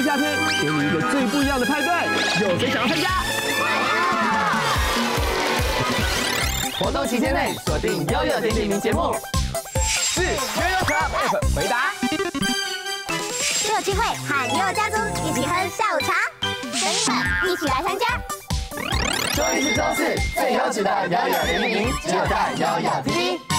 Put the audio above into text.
年夏天，给你一个最不一样的派对，有谁想要参加？活动期间内锁定悠悠点点名节目，是悠悠 Club App 回答，就有机会喊悠悠家族一起喝下午茶，等你们一起来参加。周一至周四最优质的悠悠点点名，就在悠悠 TV。